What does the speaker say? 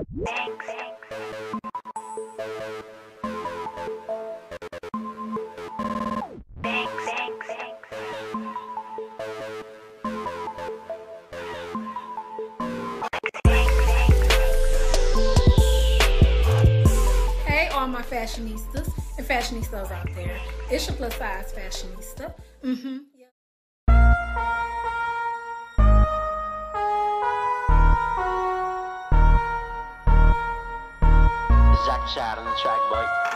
Hey, all my fashionistas and fashionistas out there. It's your plus size fashionista. Mm-hmm. Jack Shot on the track, boy.